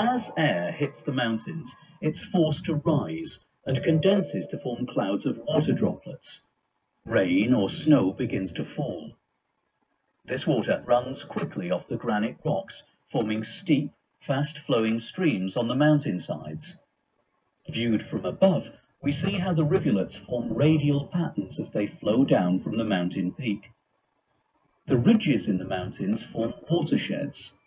As air hits the mountains, it's forced to rise and condenses to form clouds of water droplets. Rain or snow begins to fall. This water runs quickly off the granite rocks, forming steep, fast-flowing streams on the mountainsides. Viewed from above, we see how the rivulets form radial patterns as they flow down from the mountain peak. The ridges in the mountains form watersheds.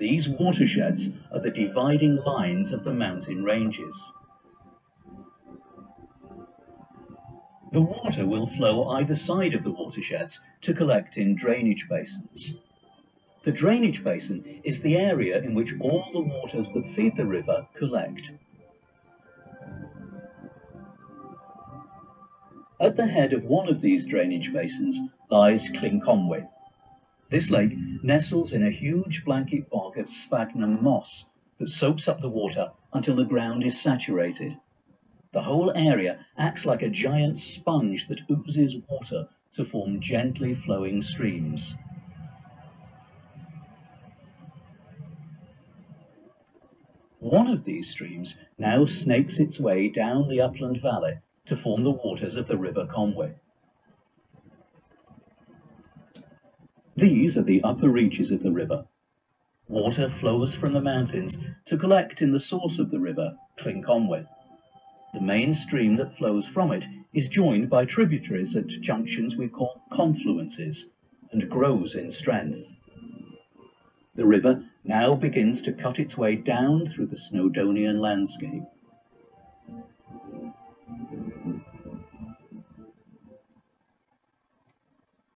These watersheds are the dividing lines of the mountain ranges. The water will flow either side of the watersheds to collect in drainage basins. The drainage basin is the area in which all the waters that feed the river collect. At the head of one of these drainage basins lies Llyn This lake nestles in a huge blanket bog of sphagnum moss that soaks up the water until the ground is saturated. The whole area acts like a giant sponge that oozes water to form gently flowing streams. One of these streams now snakes its way down the upland valley to form the waters of the River Conwy. These are the upper reaches of the river. Water flows from the mountains to collect in the source of the river, Llyn The main stream that flows from it is joined by tributaries at junctions we call confluences and grows in strength. The river now begins to cut its way down through the Snowdonian landscape.